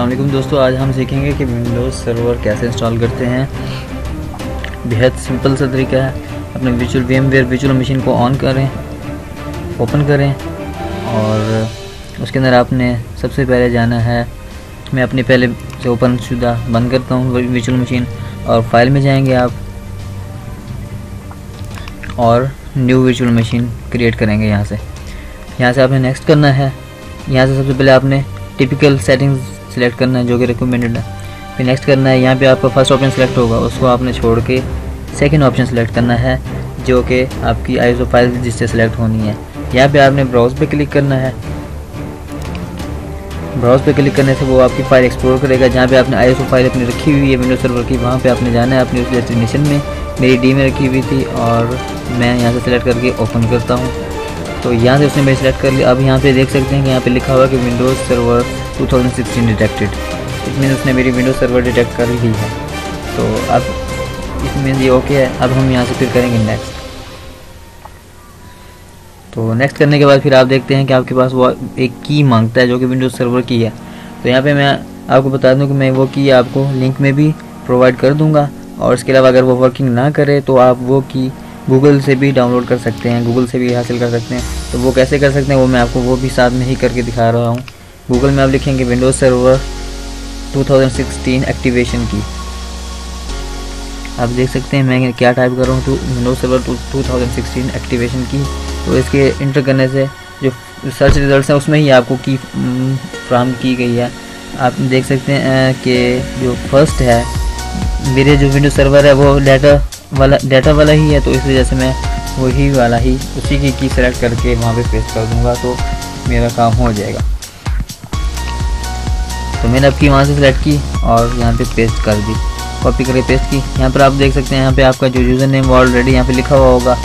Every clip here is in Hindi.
असलम दोस्तों, आज हम सीखेंगे कि विंडोज़ सर्वर कैसे इंस्टॉल करते हैं। बेहद सिंपल सा तरीका है। अपने विचुअल वी एम वेयर विचुअल मशीन को ऑन करें ओपन करें और उसके अंदर आपने सबसे पहले जाना है। मैं अपनी पहले से ओपन शुदा बंद करता हूँ विचुअल मशीन और फ़ाइल में जाएँगे आप और न्यू विचुअल मशीन क्रिएट करेंगे यहाँ से। यहाँ से आपने नेक्स्ट करना है। यहाँ से सबसे पहले आपने टिपिकल सेटिंग्स सिलेक्ट करना है, जो कि रिकमेंडेड है। फिर नेक्स्ट करना है, यहाँ पे आपका फ़र्स्ट ऑप्शन सेलेक्ट होगा। उसको आपने छोड़ के सेकेंड ऑप्शन सेलेक्ट करना है, जो कि आपकी आईएसओ फ़ाइल जिससे सेलेक्ट होनी है। यहाँ पे आपने ब्राउज पे क्लिक करना है। ब्राउज पे क्लिक करने से वो आपकी फ़ाइल एक्सप्लोर करेगा, जहाँ पे आपने आईएसओ फ़ाइल अपनी रखी हुई है विंडो सर्वर की। वहाँ पे आपने जाना है, अपनी उस डेस्टिनेशन में। मेरी डी में रखी हुई थी और मैं यहाँ से सिलेक्ट करके ओपन करता हूँ। तो यहाँ से उसने मेरी सेलेक्ट कर लिया। अब यहाँ पे देख सकते हैं कि यहाँ पे लिखा हुआ कि विंडोज़ सर्वर 2016 डिटेक्टेड इसमें उसने मेरी विंडोज़ सर्वर डिटेक्ट कर ली है। तो अब इसमें ये ओके है। अब हम यहाँ से फिर करेंगे नेक्स्ट तो नेक्स्ट करने के बाद फिर आप देखते हैं कि आपके पास वो एक की माँगता है जो कि विंडोज़ सर्वर की है। तो यहाँ पे मैं आपको बता दूँ कि मैं वो की आपको लिंक में भी प्रोवाइड कर दूँगा। और इसके अलावा अगर वो वर्किंग ना करे तो आप वो की गूगल से भी डाउनलोड कर सकते हैं गूगल से भी हासिल कर सकते हैं। तो वो कैसे कर सकते हैं, वो मैं आपको वो भी साथ में ही करके दिखा रहा हूँ। गूगल में आप लिखेंगे विंडोज़ सर्वर 2016 एक्टिवेशन की आप देख सकते हैं मैं क्या टाइप कर रहा हूँ तो विंडोज़ सर्वर 2016 एक्टिवेशन की तो इसके इंटर करने से जो सर्च रिज़ल्ट हैं, उसमें ही आपको की फ्राहम की गई है। आप देख सकते हैं कि जो फ़र्स्ट है, मेरे जो विंडो सर्वर है, वो डाटा वाला डाटा वाला ही है तो इस वजह से मैं वही वाला ही, उसी की की सेलेक्ट करके वहाँ पे पेस्ट कर दूँगा तो मेरा काम हो जाएगा। तो मैंने अब की, वहाँ से सिलेक्ट की और यहाँ पे पेस्ट कर दी। कॉपी करके पेस्ट की। यहाँ पर आप देख सकते हैं, यहाँ पे आपका जो यूज़र नेम ऑलरेडी यहाँ पे लिखा हुआ होगा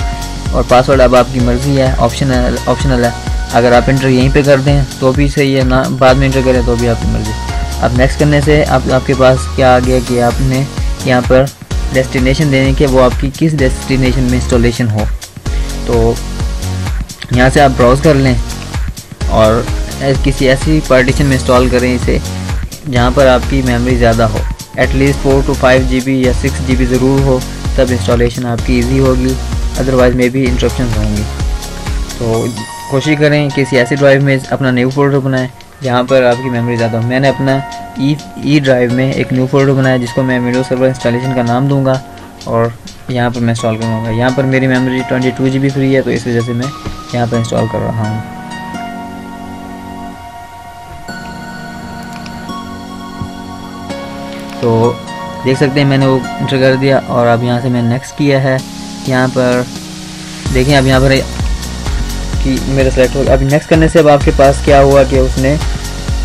और पासवर्ड अब आपकी मर्ज़ी है ऑप्शन ऑप्शनल है। अगर आप इंटर यहीं पे कर दें तो भी सही है, ना, बाद में इंटर करें तो भी आपकी मर्ज़ी। अब नेक्स्ट करने से आप, आपके पास क्या आ गया कि आपने यहाँ पर डेस्टिनेशन देने के, वो आपकी किस डेस्टिनेशन में इंस्टॉलेशन हो। तो यहाँ से आप ब्राउज़ कर लें और किसी ऐसी पार्टीशन में इंस्टॉल करें इसे, जहाँ पर आपकी मेमोरी ज़्यादा हो। At least four to five G B या सिक्स जी बी ज़रूर हो, तब इंस्टॉलेशन आपकी ईजी होगी अदरवाइज़ में भी इंट्रप्शन होंगी। तो कोशिश करें किसी ऐसी ड्राइव में अपना न्यू फोल्डर बनाएँ जहाँ पर आपकी मेमोरी ज़्यादा हो। मैंने अपना ई ई ड्राइव में एक न्यू फोल्डर बनाया, जिसको मैं विंडो सर्वर इंस्टॉलेशन का नाम दूँगा और यहाँ पर मैं इंस्टॉल करूँगा। यहाँ पर मेरी memory twenty two G B free है तो इस वजह से मैं यहाँ पर इंस्टॉल कर रहा हूँ। तो देख सकते हैं, मैंने वो इंटर कर दिया और अब यहाँ से मैंने नेक्स्ट किया है। यहाँ पर देखें अब यहाँ पर कि मेरा सेलेक्ट हो गया। अभी नेक्स्ट करने से अब आपके पास क्या हुआ कि उसने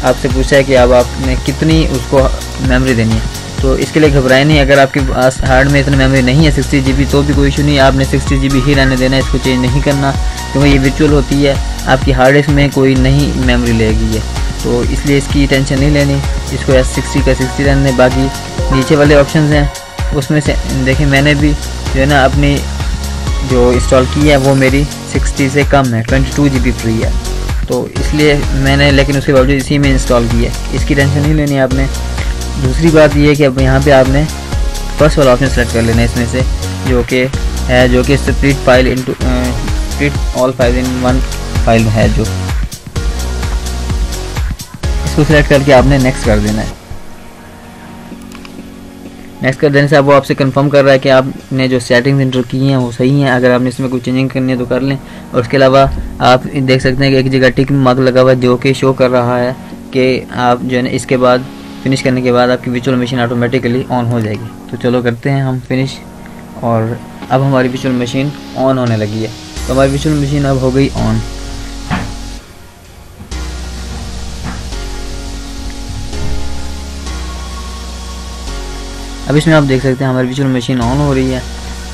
आपसे पूछा है कि अब आपने कितनी उसको मेमोरी देनी है। तो इसके लिए घबराए नहीं, अगर आपके पास हार्ड में इतनी मेमोरी नहीं है सिक्सटी जी तो भी कोई इशू नहीं। आपने सिक्सटी जी ही रहने देना इसको चेंज नहीं करना, क्योंकि ये विचुअल होती है। आपकी हार्ड डिस्क में कोई नहीं मेमोरी लेगी है तो इसलिए इसकी टेंशन नहीं लेनी। इसको एस सिक्सटी का सिक्सटी रहने बाकी नीचे वाले ऑप्शन हैं, उसमें से, देखें, मैंने भी जो है ना अपनी जो इंस्टॉल की है, वो मेरी 60 से कम है 22 टू जी फ्री है। तो इसलिए मैंने, लेकिन उसके बावजूद इसी में इंस्टॉल की है। इसकी टेंशन नहीं लेनी आपने। दूसरी बात ये है कि अब यहाँ पे आपने फ़र्स्ट वाला ऑप्शन सेलेक्ट कर लेना है इसमें से, जो कि है, जो कि split file into split all file in one file है जो। इसको सिलेक्ट करके आपने नेक्स्ट कर देना है। नेक्स्ट कर देने से अब वो आपसे कंफर्म कर रहा है कि आपने जो सेटिंग्स इंटर की हैं, वो सही हैं। अगर आपने इसमें कोई चेंजिंग करनी है तो कर लें। और उसके अलावा आप देख सकते हैं कि एक जगह टिक मार्क लगा हुआ है जो कि शो कर रहा है कि आप जो है ना, इसके बाद फिनिश करने के बाद आपकी विचुअल मशीन ऑटोमेटिकली ऑन हो जाएगी। तो चलो करते हैं हम फिनिश और अब हमारी विचुअल मशीन ऑन होने लगी है। तो हमारी विचुअल मशीन अब हो गई ऑन अब इसमें आप देख सकते हैं हमारी विजुअल मशीन ऑन हो रही है।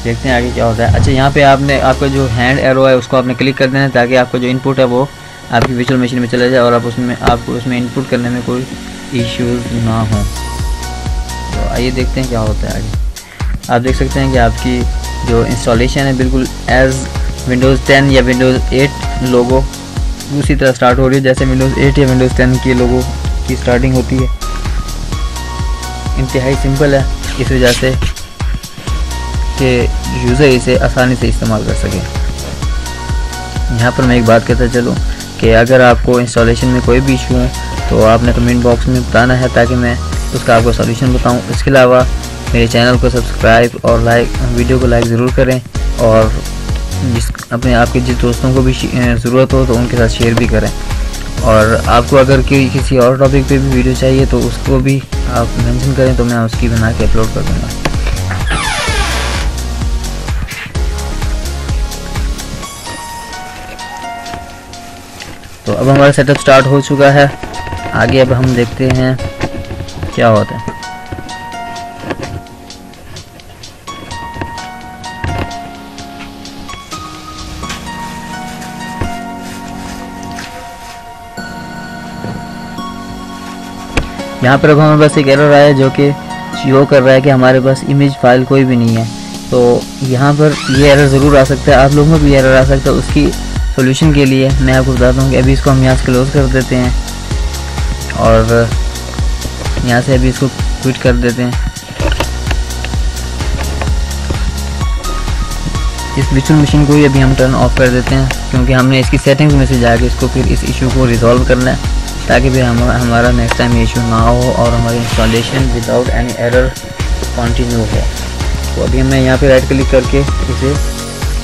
देखते हैं आगे क्या होता है। अच्छा यहाँ पे आपने, आपका जो हैंड एरो है, उसको आपने क्लिक कर देना है ताकि आपका जो इनपुट है वो आपकी विजुअल मशीन में चला जाए और आप उसमें, आपको उसमें इनपुट करने में कोई इश्यूज़ ना हो। तो आइए देखते हैं क्या होता है आगे। आप देख सकते हैं कि आपकी जो इंस्टॉलेशन है बिल्कुल एज़ विंडोज़ 10 या विंडोज़ 8 लोगो उसी तरह स्टार्ट हो रही है, जैसे विंडोज़ 8 या विंडोज़ 10 के लोगों की स्टार्टिंग होती है। इंतहाई सिंपल है। इस वजह से कि यूज़र इसे आसानी से इस्तेमाल कर सके। यहाँ पर मैं एक बात कहता चलूँ कि अगर आपको इंस्टॉलेशन में कोई भी इशू हो तो आपने कमेंट बॉक्स में बताना है ताकि मैं उसका आपको सॉल्यूशन बताऊँ। इसके अलावा मेरे चैनल को सब्सक्राइब और लाइक वीडियो को लाइक ज़रूर करें और जिस अपने आपके जिस दोस्तों को भी ज़रूरत हो तो उनके साथ शेयर भी करें। और आपको अगर कोई किसी और टॉपिक पे भी वीडियो चाहिए तो उसको भी आप मेंशन करें तो मैं उसकी बना के अपलोड कर दूँगा। तो अब हमारा सेटअप स्टार्ट हो चुका है। आगे अब हम देखते हैं क्या होता है। यहाँ पर अब हमारे पास एक एरर आया जो कि शो कर रहा है कि हमारे पास इमेज फ़ाइल कोई भी नहीं है। तो यहाँ पर ये एरर ज़रूर आ सकता है। आप लोगों में भी एरर आ सकता है उसकी सोल्यूशन के लिए। मैं आपको बताता हूँ कि अभी इसको हम यहाँ से क्लोज़ कर देते हैं। और यहाँ से अभी इसको क्विट कर देते हैं। इस विचुअल मशीन को ही अभी हम टर्न ऑफ़ कर देते हैं, क्योंकि हमने इसकी सेटिंग्स में से जाके इसको फिर इस इशू को रिजॉल्व करना है। ताकि फिर हम, हमारा नेक्स्ट टाइम इशू ना हो और हमारी installation without any error continue हो। तो अभी मैं यहाँ पे राइट क्लिक करके इसे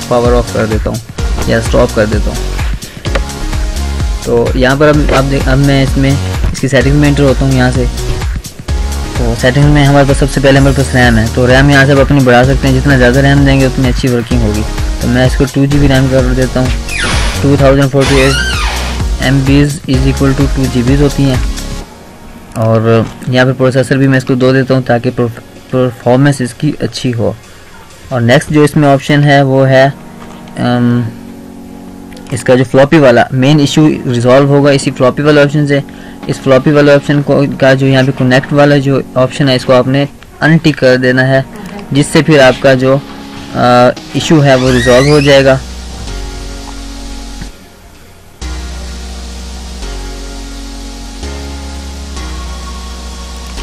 पावर ऑफ़ कर देता हूँ या स्टॉप कर देता हूँ। तो यहाँ पर अब अब अब मैं इसमें, इसकी सेटिंग में एंटर होता हूँ यहाँ से। तो सेटिंग में हमारे पास सबसे पहले हमारे पास रैम है। तो रैम यहाँ से आप अपनी बढ़ा सकते हैं। जितना ज़्यादा रैम देंगे, उतनी अच्छी वर्किंग होगी। तो मैं इसको टू जी बी रैम कर देता हूँ। Two thousand forty eight M Bs is equal to two G होती हैं। और यहाँ पे प्रोसेसर भी मैं इसको दो देता हूँ ताकि परफॉर्मेंस इसकी अच्छी हो। और नेक्स्ट जो इसमें ऑप्शन है वो है um, इसका जो फ्लॉपी वाला मेन इशू रिजॉल्व होगा इसी फ्लॉपी वाले ऑप्शन से। इस फ्लॉपी वाले ऑप्शन को का जो यहाँ पे कनेक्ट वाला जो ऑप्शन है इसको आपने अनटिक कर देना है जिससे फिर आपका जो इशू है वो रिजॉल्व हो जाएगा।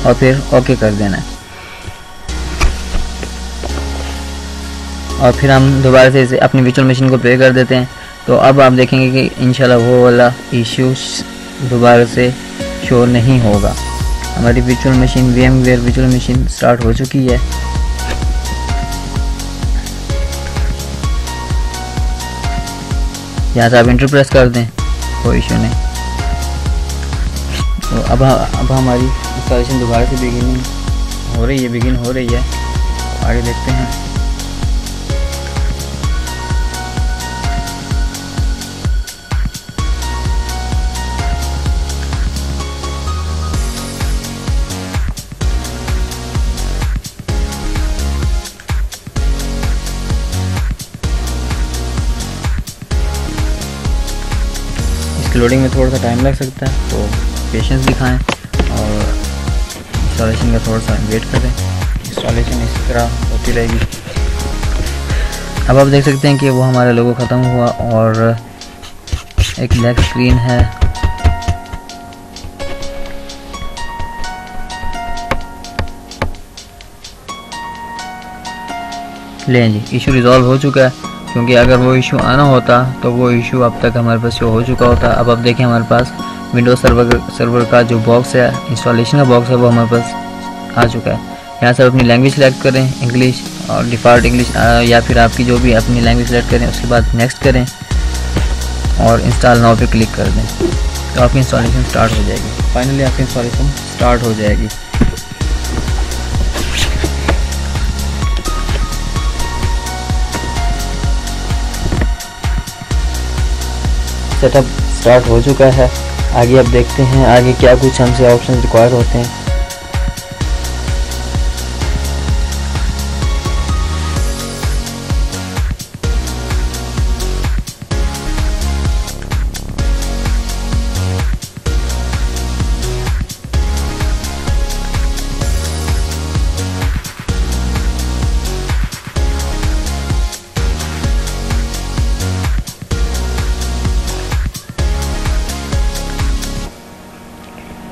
और फिर ओके कर देना है। और फिर हम दोबारा से इसे अपनी विचुअल मशीन को पे कर देते हैं। तो अब आप देखेंगे कि इंशाल्लाह वो वाला इशू दोबारा से शो नहीं होगा। हमारी विचुअल machine V M where विचुअल machine start हो चुकी है। यहाँ से आप इंटर प्रेस कर दें, कोई इशू नहीं। तो अब अब हमारी इंस्टॉलेशन दोबारा से बिगिनिंग हो रही है बिगिन हो रही है। आगे देखते हैं। लोडिंग में थोड़ा सा टाइम लग सकता है तो पेशेंस दिखाएँ। इंस्टॉलेशन का थोड़ा सा वेट करें। इंस्टॉलेशन इस तरह होती रहेगी। अब आप देख सकते हैं कि वो हमारा लोगो ख़त्म हुआ और एक ब्लैक स्क्रीन है। लें जी इशू रिजॉल्व हो चुका है, क्योंकि अगर वो इशू आना होता तो वो इशू अब तक हमारे पास शो हो चुका होता। अब आप देखें हमारे पास विंडोज़ सर्वर सर्वर का जो बॉक्स है इंस्टॉलेशन का बॉक्स है, वो हमारे पास आ चुका है। यहाँ से अपनी लैंग्वेज सेलेक्ट करें इंग्लिश और डिफ़ॉल्ट इंग्लिश या फिर आपकी जो भी अपनी लैंग्वेज सेलेक्ट करें, उसके बाद नेक्स्ट करें और इंस्टॉल नाउ पे क्लिक कर दें। तो आपकी इंस्टॉलेशन स्टार्ट हो जाएगी। फाइनली आपकी इंस्टॉलेशन स्टार्ट हो जाएगी। सेटअप स्टार्ट हो चुका है। आगे अब देखते हैं आगे क्या कुछ हमसे ऑप्शन रिक्वायर होते हैं।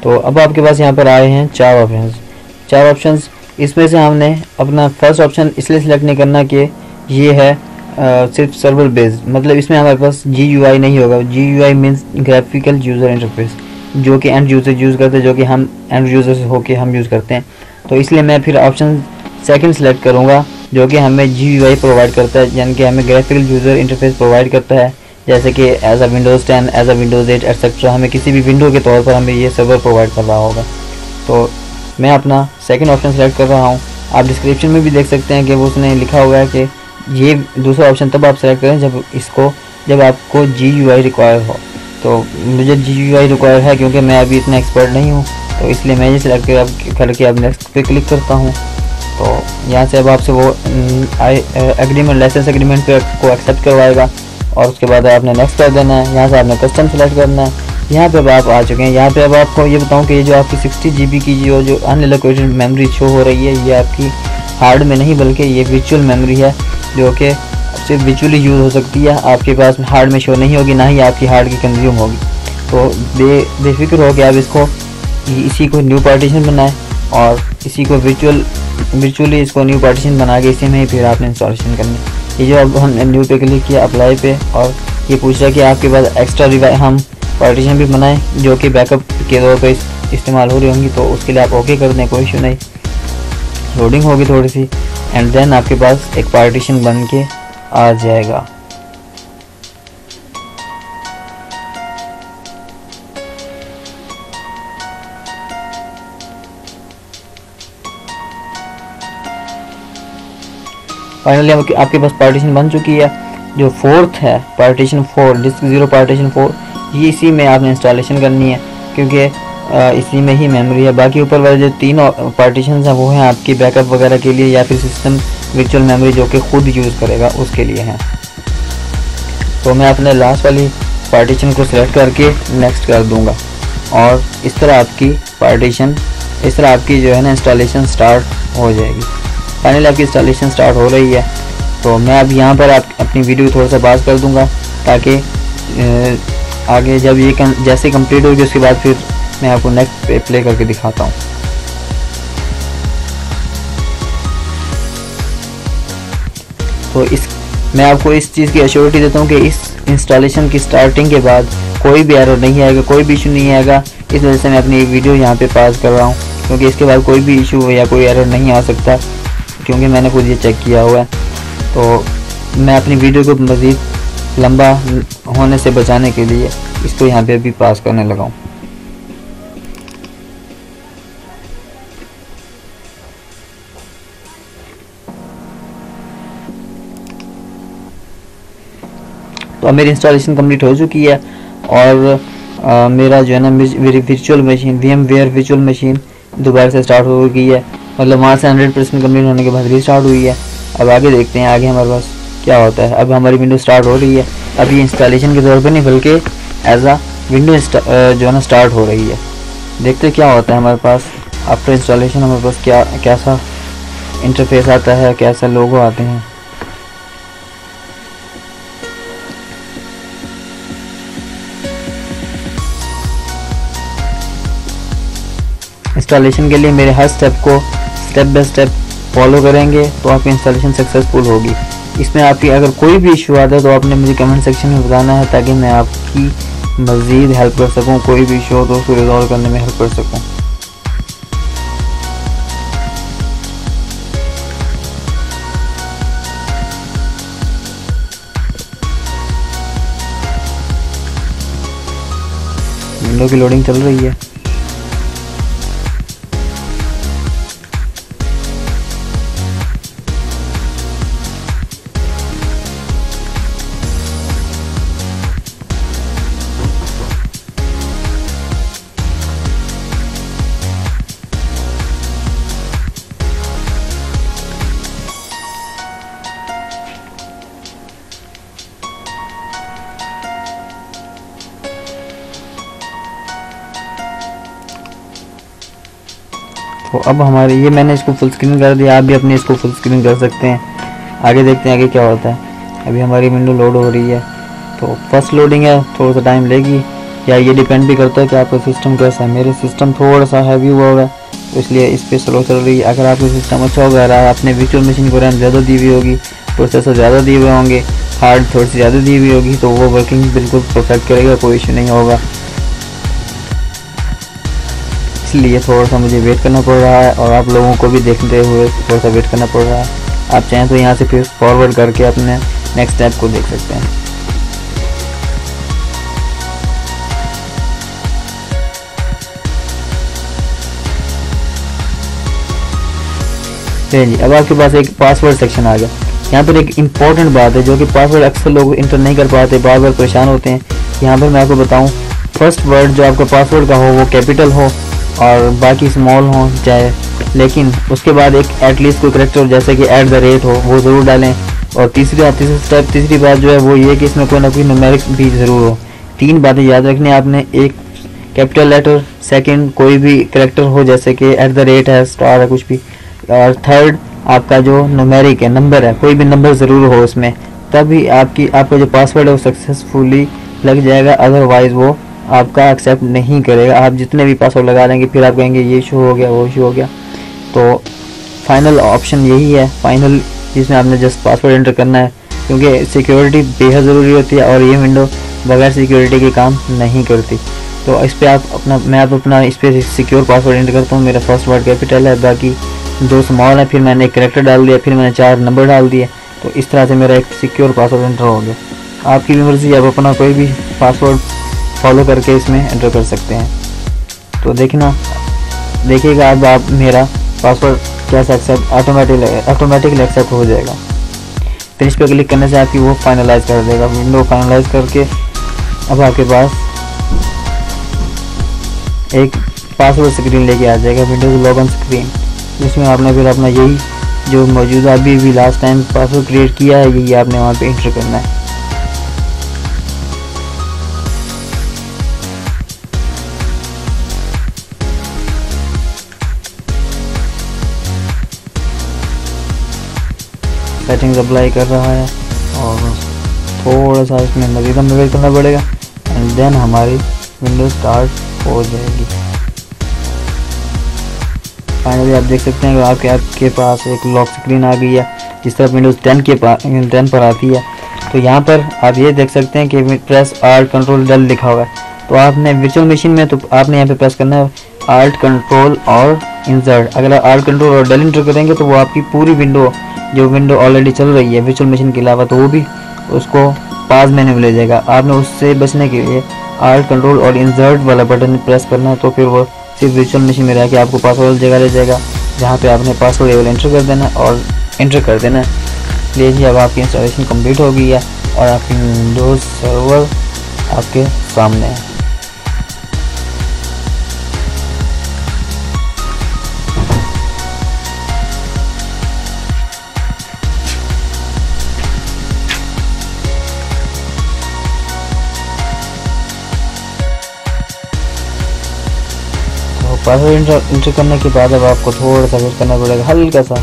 तो अब आपके पास यहाँ पर आए हैं चार ऑप्शन चार ऑप्शंस इसमें से हमने अपना फ़र्स्ट ऑप्शन इसलिए सिलेक्ट नहीं करना कि ये है आ, सिर्फ़ सर्वर बेस्ड मतलब इसमें हमारे पास जी यू आई नहीं होगा। G U I means graphical user interface जो कि एंड यूज़र यूज़ करते हैं जो कि हम एंड यूज़र से होके हम यूज़ करते हैं। तो इसलिए मैं फिर ऑप्शन सेकंड सेलेक्ट करूँगा जो कि हमें जी यू आई प्रोवाइड करता है यानी कि हमें ग्राफिकल यूज़र इंटरफेस प्रोवाइड करता है। जैसे कि as a Windows ten as a Windows eight etcetera हमें किसी भी विंडो के तौर पर हमें ये सर्वर प्रोवाइड कर रहा होगा। तो मैं अपना सेकेंड ऑप्शन सेलेक्ट कर रहा हूँ। आप डिस्क्रिप्शन में भी देख सकते हैं कि वो उसने लिखा हुआ है कि ये दूसरा ऑप्शन तब आप सेलेक्ट करें जब इसको, जब आपको जी यू आई रिक्वायर हो। तो मुझे जी यू आई रिक्वायर है क्योंकि मैं अभी इतना एक्सपर्ट नहीं हूँ तो इसलिए मैं ये सिलेक्ट कर करके अब नेक्स्ट पे क्लिक करता हूँ। तो यहाँ से अब आपसे वो आई एग्रीमेंट लाइसेंस एग्रीमेंट पे को एक्सेप्ट करवाएगा। और उसके बाद आपने नेक्स्ट कर देना है। यहाँ से आपने कस्टम सेलेक्ट करना है। यहाँ पे अब आप आ चुके हैं। यहाँ पे अब आपको ये बताऊँ कि ये जो आपकी सिक्सटी जी बी की जो जो अनलोकेटेड मेमोरी शो हो रही है, ये आपकी हार्ड में नहीं, बल्कि ये विचुअल मेमोरी है, जो कि सिर्फ़ विचुअली यूज़ हो सकती है। आपके पास हार्ड में शो नहीं होगी, ना ही आपकी हार्ड की कंज्यूम होगी। तो बे, बेफिक्र हो कि आप इसको। इसी को न्यू पार्टीशन बनाएँ और इसी को विचुअल विचुअली इसको न्यू पार्टीशन बना के इसी में ही फिर आपने इंस्टॉलेशन करनी ये जो अब हमने न्यू पे क्लिक किया अप्लाई पे और ये पूछ रहा कि आपके पास एक्स्ट्रा रिवाइ हम पार्टीशन भी बनाएँ जो कि बैकअप के तौर पर इस्तेमाल हो रही होंगी तो उसके लिए आप ओके कर दें, कोई इशू नहीं। लोडिंग होगी थोड़ी सी एंड देन आपके पास एक पार्टीशन बन के आ जाएगा। फाइनली आपके पास पार्टीशन बन चुकी है। जो फोर्थ है partition four disk zero partition four ये इसी में आपने इंस्टॉलेशन करनी है। क्योंकि इसी में ही मेमोरी है। बाकी ऊपर वाले जो तीन पार्टीशन हैं, वो हैं आपकी बैकअप वगैरह के लिए या फिर सिस्टम वर्चुअल मेमोरी जो कि खुद यूज़ करेगा, उसके लिए हैं। तो मैं अपने लास्ट वाली पार्टीशन को सिलेक्ट करके नेक्स्ट कर दूँगा। और इस तरह आपकी पार्टीशन इस तरह आपकी जो है ना इंस्टॉलेशन स्टार्ट हो जाएगी। फाइनली आपकी इंस्टॉलेशन स्टार्ट हो रही है। तो मैं अब यहाँ पर आप, अपनी वीडियो थोड़ा सा पास कर दूँगा, ताकि आगे जब ये जैसे कंप्लीट होगी, उसके बाद फिर मैं आपको नेक्स्ट पे प्ले करके दिखाता हूँ। तो इस, मैं आपको इस चीज़ की अश्योरिटी देता हूँ कि इस इंस्टॉलेशन की स्टार्टिंग के बाद कोई भी एरर नहीं आएगा, कोई भी इशू नहीं आएगा। इस वजह से मैं अपनी वीडियो यहाँ पे पास कर रहा हूँ, क्योंकि इसके बाद कोई भी इशू या कोई एरर नहीं आ सकता। क्योंकि मैंने खुद ये चेक किया हुआ है। तो मैं अपनी वीडियो को मज़ीद लंबा होने से बचाने के लिए इसको यहाँ पे अभी पास करने लगा हूँ। तो मेरी इंस्टॉलेशन कंप्लीट हो चुकी है और आ, मेरा जो है ना virtual machine V M ware virtual machine दोबारा से स्टार्ट हो गई है। मतलब वहाँ से हंड्रेड परसेंट कंप्लीट होने के बाद रीस्टार्ट हुई है। अब आगे देखते हैं, आगे हमारे पास क्या होता है। अब हमारी विंडो स्टार्ट हो रही है। अभी इंस्टॉलेशन के तौर पर नहीं, बल्कि एज आ विंडो जो है ना स्टार्ट हो रही है। देखते क्या होता है हमारे पास। आफ्टर इंस्टॉलेशन हमारे पास क्या, कैसा इंटरफेस आता है, कैसा लोगो आते हैं। इंस्टॉलेशन के लिए मेरे हर स्टेप को स्टेप बाय स्टेप फॉलो करेंगे तो आपकी इंस्टॉलेशन सक्सेसफुल होगी। इसमें आपकी अगर कोई भी इशू आता है तो आपने मुझे कमेंट सेक्शन में बताना है, ताकि मैं आपकी मज़ीद हेल्प कर सकूँ, कोई भी इशू हो तो उसको रिजॉल्व करने में हेल्प कर सकूँ। विंडो की लोडिंग चल रही है। तो अब हमारे, ये मैंने इसको फुल स्क्रीन कर दिया, आप भी अपने इसको फुल स्क्रीन कर सकते हैं। आगे देखते हैं आगे क्या होता है। अभी हमारी विंडो लोड हो रही है। तो फ़र्स्ट लोडिंग है थोड़ा सा टाइम लेगी। या ये डिपेंड भी करता है कि आपका सिस्टम कैसा है। मेरे सिस्टम थोड़ा सा हैवी हुआ होगा तो इसलिए इस पर स्लो चल रही है। अगर आपका सिस्टम अच्छा होगा, अगर आपने विचुअल मशीन को रैम ज़्यादा दी हुई होगी प्रोसेसर ज़्यादा दिए हुए होंगे हार्ड थोड़ी सी ज़्यादा दी हुई होगी तो वो वर्किंग बिल्कुल परफेक्ट करेगा, कोई इशू नहीं होगा। इसलिए थोड़ा सा मुझे वेट करना पड़ रहा है और आप लोगों को भी देखते हुए थोड़ा सा वेट करना पड़ रहा है। आप चाहें तो यहाँ से फिर फॉरवर्ड करके अपने नेक्स्ट स्टेप को देख सकते हैं। जी, अब आपके पास एक पासवर्ड सेक्शन आ गया। यहाँ पर एक इंपॉर्टेंट बात है, जो कि पासवर्ड अक्सर लोग इंटर नहीं कर पाते, बार बार परेशान होते हैं। यहाँ पर मैं आपको बताऊँ फ़र्स्ट वर्ड जो आपका पासवर्ड का हो, वो कैपिटल हो। और बाकी स्मॉल हो चाहे लेकिन उसके बाद एक एटलीस्ट कोई करेक्टर जैसे कि एट द रेट हो, वो ज़रूर डालें। और तीसरी तीसरी स्टेप तीसरी बात जो है वो ये कि इसमें कोई ना कोई नमेरिक भी ज़रूर हो। तीन बातें याद रखनी आपने। एक कैपिटल लेटर सेकंड कोई भी करेक्टर हो जैसे कि एट द रेट है स्टार है, कुछ भी। और थर्ड आपका जो नमेरिक है नंबर है, कोई भी नंबर ज़रूर हो उसमें। तभी आपकी, आपका जो पासवर्ड है वो सक्सेसफुली लग जाएगा अदरवाइज़ वो आपका एक्सेप्ट नहीं करेगा। आप जितने भी पासवर्ड लगा देंगे, फिर आप कहेंगे, ये इशू हो गया, वो इशू हो गया। तो फाइनल ऑप्शन यही है। फाइनल जिसमें आपने जस्ट पासवर्ड एंटर करना है, क्योंकि सिक्योरिटी बेहद ज़रूरी होती है और ये विंडो बगैर सिक्योरिटी के काम नहीं करती। तो इस पर आप अपना, मैं आप अपना इस पर सिक्योर पासवर्ड एंटर करता हूँ। मेरा फ़र्स्ट वर्ड कैपिटल है, बाकी दो स्मॉल है, फिर मैंने एक करेक्टर डाल दिया, फिर मैंने चार नंबर डाल दिए। तो इस तरह से मेरा एक सिक्योर पासवर्ड एंटर हो गया। आपकी भी मर्ज़ी, आप अपना कोई भी पासवर्ड फॉलो करके इसमें एंटर कर सकते हैं। तो देखना देखिएगा अब आप मेरा पासवर्ड कैसे एक्सेप्ट ऑटोमेटिक ऑटोमेटिकली एक्सेप्ट हो जाएगा। फिर इस पर क्लिक करने से आपकी वो फाइनलाइज कर देगा। विंडो फाइनलाइज करके अब आपके पास एक पासवर्ड स्क्रीन लेके आ जाएगा विंडोज़ लॉगन स्क्रीन जिसमें आपने फिर अपना यही जो मौजूदा अभी भी लास्ट टाइम पासवर्ड क्रिएट किया है, यही आपने वहाँ पे इंटर करना है। सेटिंग्स अप्लाई कर रहा है और थोड़ा सा इसमें मजीद हमें वेट करना पड़ेगा। एंड देन हमारी विंडो स्टार्ट हो जाएगी। फाइनली आप देख सकते हैं कि आपके आपके पास एक लॉक स्क्रीन आ गई है, जिस तरह विंडोज़ टेन के पास टेन पर आती है। तो यहाँ पर आप ये देख सकते हैं कि प्रेस आर्ट कंट्रोल डल लिखा हुआ है। तो आपने वर्चुअल मशीन में तो आपने यहाँ पे प्रेस करना है आर्ट कंट्रोल और इंसर्ट अगर आप आर्ट कंट्रोल और डल इंटर करेंगे तो वो आपकी पूरी विंडो जो विंडो ऑलरेडी चल रही है विचुअल मशीन के अलावा तो वो भी उसको पास मेन्यू में ले जाएगा। आपने उससे बचने के लिए आर्ट कंट्रोल और इंसर्ट वाला बटन प्रेस करना है तो फिर वो सिर्फ़ विचुअल मशीन में रह के आपको पासवर्ड जगह ले जाएगा, जहाँ पे आपने पासवर्ड लेवल एंटर कर देना और एंटर कर देना लीजिए अब आपकी इंस्टॉलेशन कंप्लीट हो गई है और आपकी विंडोज़ सर्वर आपके सामने है। पासवर्ड इंटर करने के बाद अब आपको थोड़ा सा वेट करना पड़ेगा, हल्का सा,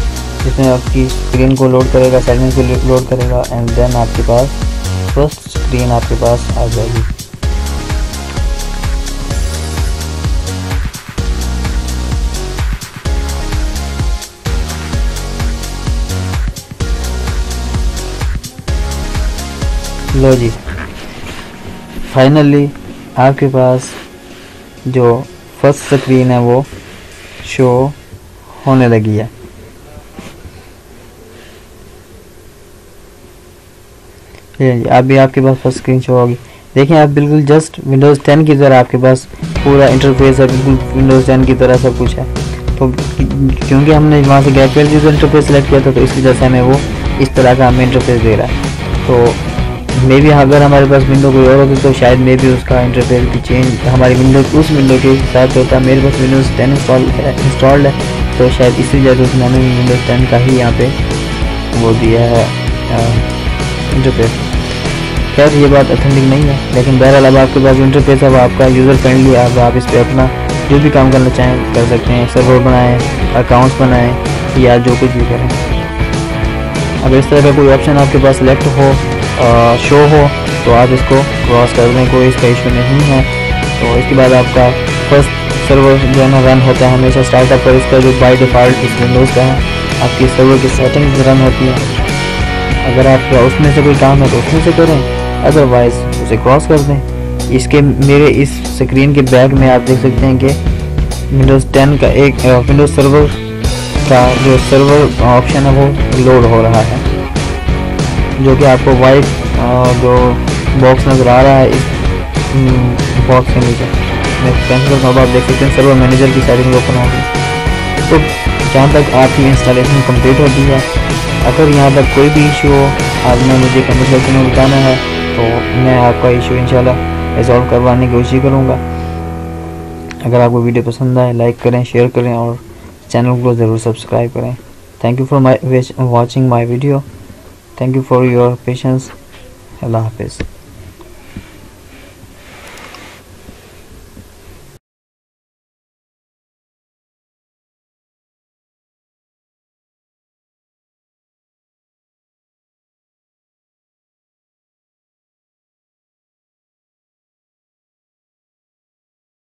जिसमें आपकी स्क्रीन को लोड करेगा सेटिंग को लोड करेगा एंड देन आपके पास फ़र्स्ट स्क्रीन आपके पास आ जाएगी। लो जी। फाइनली आपके पास जो फ़र्स्ट स्क्रीन है वो, शो होने लगी है। अभी आपके पास फ़र्स्ट स्क्रीन शो होगी। देखें आप बिल्कुल जस्ट विंडोज़ 10 की तरह आपके पास पूरा इंटरफेस है, बिल्कुल विंडोज़ 10 की तरह सब कुछ है। तो क्योंकि हमने वहाँ से गैप इंटरफेस सेलेक्ट किया था तो इस वजह से हमें वो इस तरह का हमें इंटरफेस दे रहा है। तो मे भी अगर हमारे पास विंडो कोई और होगी तो शायद मे भी उसका इंटरफेस भी चेंज हमारी विंडो उस विंडो के साथ होता, मेरे पास विंडोज़ टेन इंस्टॉल इंस्टॉल्ड है तो शायद इसी वजह से उसने विंडोज़ टेन का ही यहाँ पे वो दिया है इंटरफेस खैर, ये बात अथेंटिक नहीं है, लेकिन बहरहाल अब आपके पास इंटरफेस अब आपका यूज़र फ्रेंडली अब आप इस पर अपना जो भी काम करना चाहें कर सकते हैं सर्वर बनाएँ अकाउंट्स बनाएँ या जो कुछ भी करें। अगर इस तरह का कोई ऑप्शन आपके पास सेलेक्ट हो शो हो तो आप इसको क्रॉस कर दें, कोई इसका इशू नहीं है। तो इसके बाद आपका फ़र्स्ट सर्वर जो है ना रन होता है, हमेशा स्टार्टअप पर इसका जो बाई डिफ़ॉल्ट इस विंडोज़ का है, आपकी सर्वर की सेटिंग्स रन होती है। अगर आपका उसमें से कोई काम है तो उसमें से करें अदरवाइज़ उसे क्रॉस कर दें। इसके मेरे इस स्क्रीन के बैक में आप देख सकते हैं कि विंडोज़ 10 का एक विंडोज़ सर्वर का जो सर्वर ऑप्शन है, वो लोड हो रहा है। जो कि आपको वाइट जो बॉक्स नज़र आ रहा है इस बॉक्स हम्म, के नीचे। मैं कैंसिल करता आप देख सकते हैं सर्वर मैनेजर की सेटिंग ओपन होगी। तो जहाँ तक आपकी इंस्टॉलेशन कंप्लीट होती है अगर यहाँ तक कोई भी इशू हो मैं मुझे कमेंट सेक्शन में बताना है तो मैं आपका इशू इंशाल्लाह रिजॉल्व करवाने की कोशिश करूँगा। अगर आपको वीडियो पसंद आए लाइक करें शेयर करें और चैनल को ज़रूर सब्सक्राइब करें। Thank you for my watching my video thank you for your patience अल्लाह हाफिज़